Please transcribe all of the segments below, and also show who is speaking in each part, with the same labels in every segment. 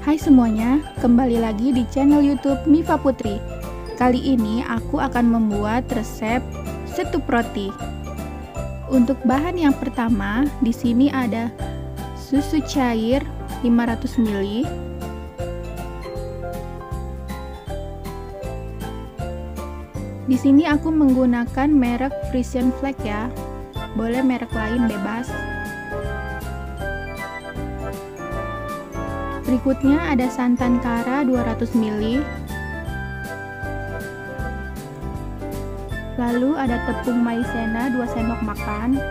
Speaker 1: Hai semuanya, kembali lagi di channel YouTube Miva Putri. Kali ini aku akan membuat resep setup roti. Untuk bahan yang pertama, di sini ada susu cair 500 ml. Di sini aku menggunakan merek Frisian Flag ya. Boleh merek lain bebas. Berikutnya ada santan kara 200 ml. Lalu ada tepung maizena 2 sendok makan.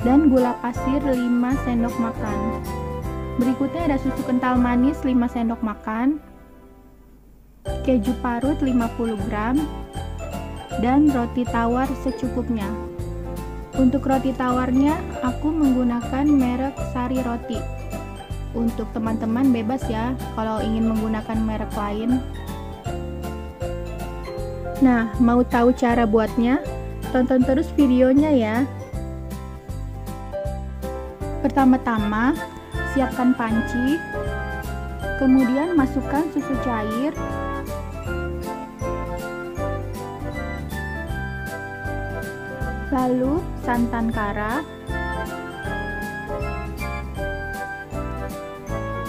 Speaker 1: Dan gula pasir 5 sendok makan. Berikutnya ada susu kental manis 5 sendok makan. Keju parut 50 gram dan roti tawar secukupnya. Untuk roti tawarnya, aku menggunakan merek Sari Roti. Untuk teman-teman bebas ya, kalau ingin menggunakan merek lain. Nah, mau tahu cara buatnya? Tonton terus videonya ya. Pertama-tama, siapkan panci, kemudian masukkan susu cair, lalu santan kara.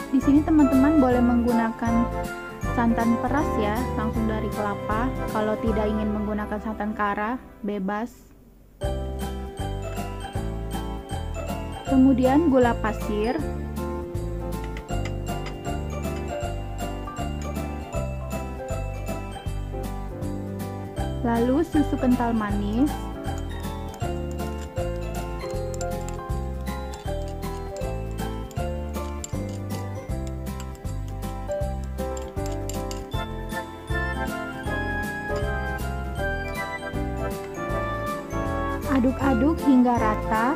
Speaker 1: Di sini teman-teman boleh menggunakan santan peras ya, langsung dari kelapa. Kalau tidak ingin menggunakan santan kara, bebas. Kemudian gula pasir. Lalu susu kental manis. Aduk-aduk hingga rata.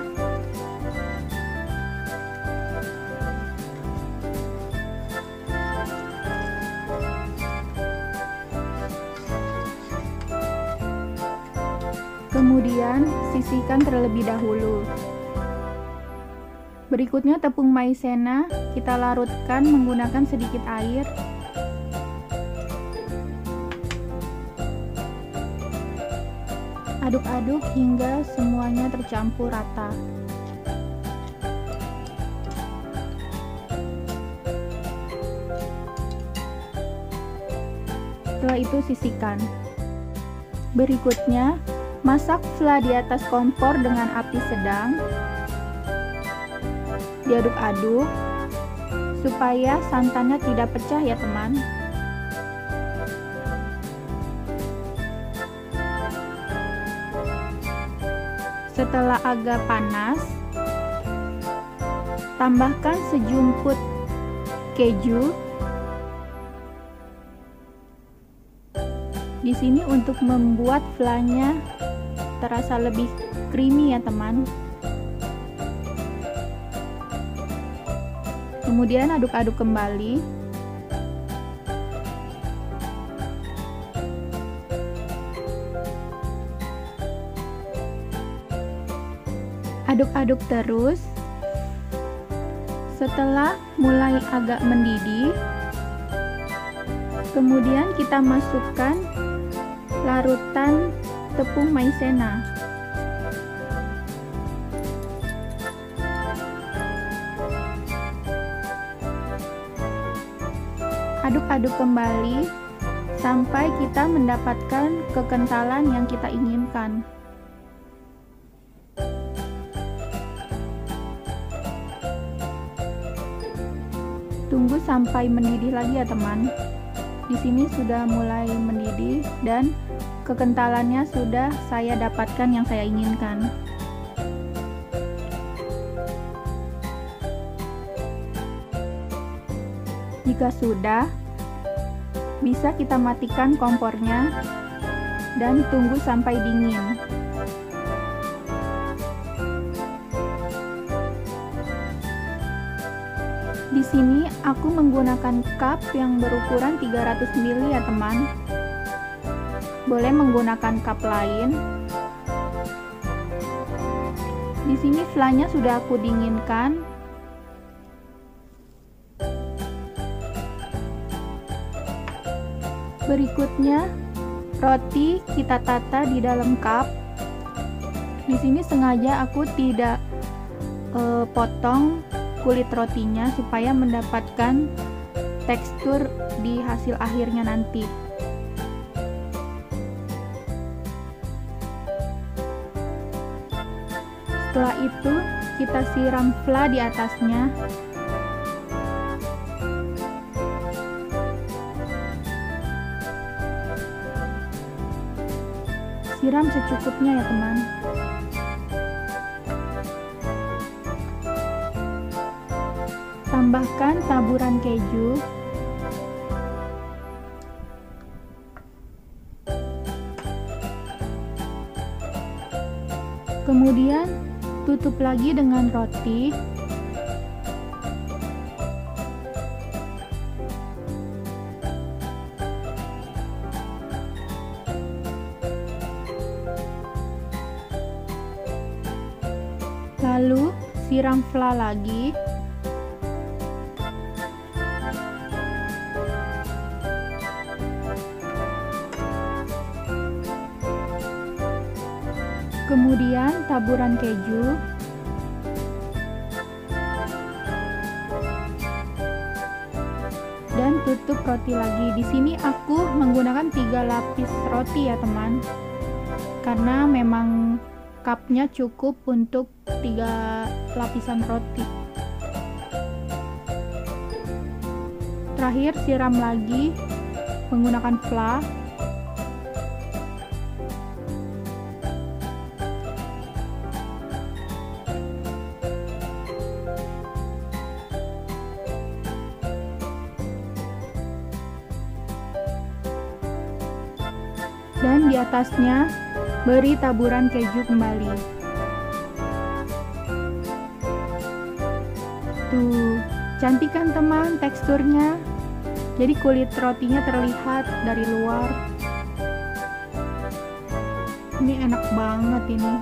Speaker 1: Kemudian sisihkan terlebih dahulu. Berikutnya tepung maizena kita larutkan menggunakan sedikit air Aduk-aduk hingga semuanya tercampur rata. Setelah itu sisihkan. Berikutnya, masak fla di atas kompor dengan api sedang. Diaduk-aduk supaya santannya tidak pecah ya teman. Setelah agak panas, tambahkan sejumput keju. Di sini untuk membuat flanya terasa lebih creamy ya teman. Kemudian aduk-aduk kembali. Aduk-aduk terus. Setelah mulai agak mendidih kemudian kita masukkan larutan tepung maizena. Aduk-aduk kembali sampai kita mendapatkan kekentalan yang kita inginkan sampai mendidih lagi ya teman. Di sini sudah mulai mendidih dan kekentalannya sudah saya dapatkan yang saya inginkan. Jika sudah, bisa kita matikan kompornya dan tunggu sampai dingin. Di sini aku menggunakan cup yang berukuran 300 ml ya teman. Boleh menggunakan cup lain. Di sini flanya sudah aku dinginkan. Berikutnya, roti kita tata di dalam cup. Di sini sengaja aku tidak e, potong kulit rotinya supaya mendapatkan tekstur di hasil akhirnya nanti. Setelah itu, kita siram fla di atasnya siram secukupnya ya teman tambahkan taburan keju kemudian tutup lagi dengan roti Lalu siram fla lagi. Kemudian taburan keju. Dan tutup roti lagi. Di sini aku menggunakan tiga lapis roti ya teman. Karena memang cupnya cukup untuk tiga lapisan roti terakhir siram lagi menggunakan fla atasnya Beri taburan keju kembali. Tuh, cantik kan teman teksturnya? Jadi kulit rotinya terlihat dari luar. Ini enak banget ini.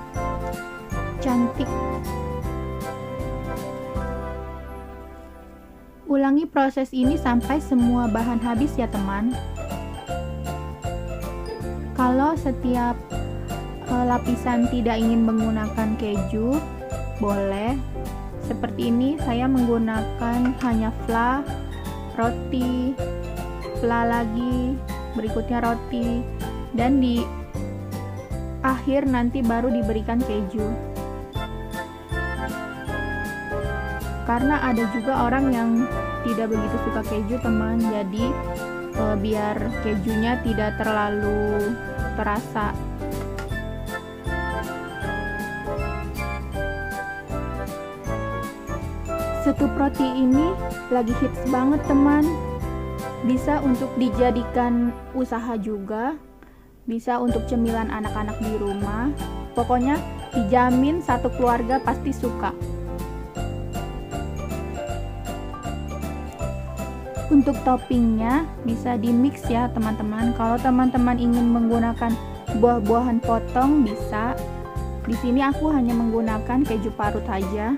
Speaker 1: Cantik. Ulangi proses ini sampai semua bahan habis ya teman. Kalau setiap lapisan tidak ingin menggunakan keju, boleh. Seperti ini saya menggunakan hanya fla, roti, fla lagi, berikutnya roti, dan di akhir nanti baru diberikan keju. Karena ada juga orang yang tidak begitu suka keju, teman. Jadi e, biar kejunya tidak terlalu terasa Setup roti ini lagi hits banget teman. Bisa untuk dijadikan usaha juga, bisa untuk cemilan anak-anak di rumah. Pokoknya dijamin satu keluarga pasti suka. Untuk toppingnya bisa di mix ya teman-teman. Kalau teman-teman ingin menggunakan buah-buahan potong bisa. Di sini aku hanya menggunakan keju parut saja.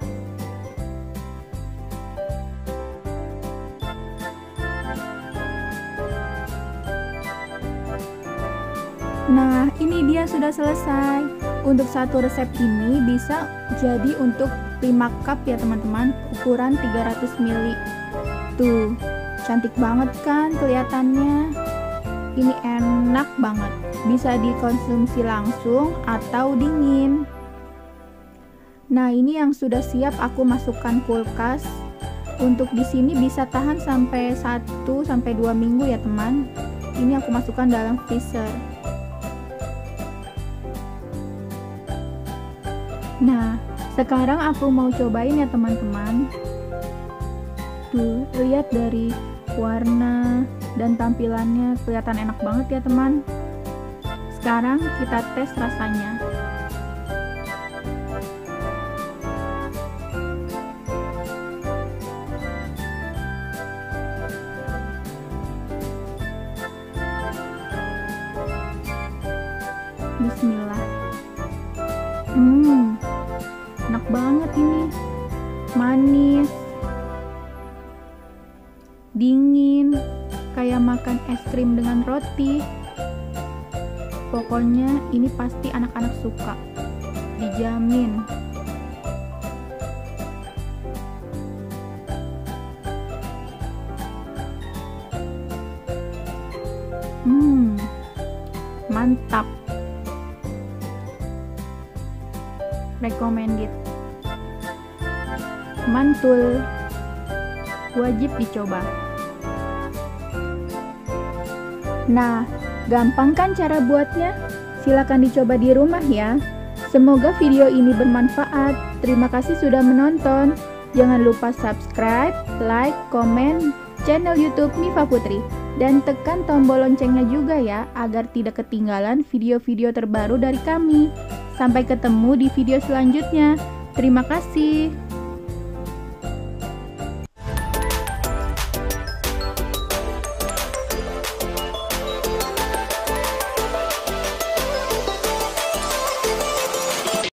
Speaker 1: Nah, ini dia sudah selesai. Untuk satu resep ini bisa jadi untuk 5 cup ya teman-teman, ukuran 300 ml. Tuh, cantik banget kan kelihatannya? Ini enak banget. Bisa dikonsumsi langsung atau dingin. Nah, ini yang sudah siap aku masukkan kulkas. Untuk di sini bisa tahan sampai 1 sampai 2 minggu ya, teman. Ini aku masukkan dalam freezer. Nah, sekarang aku mau cobain ya teman-teman. Tuh, lihat dari warna dan tampilannya kelihatan enak banget ya teman. Sekarang kita tes rasanya. Bismillah. Es krim dengan roti. Pokoknya ini pasti anak-anak suka. Dijamin. Hmm, mantap. Recommended. Mantul. Wajib dicoba. Nah, gampang kan cara buatnya? Silakan dicoba di rumah ya. Semoga video ini bermanfaat. Terima kasih sudah menonton. Jangan lupa subscribe, like, komen channel YouTube Mifa Putri dan tekan tombol loncengnya juga ya agar tidak ketinggalan video-video terbaru dari kami. Sampai ketemu di video selanjutnya. Terima kasih.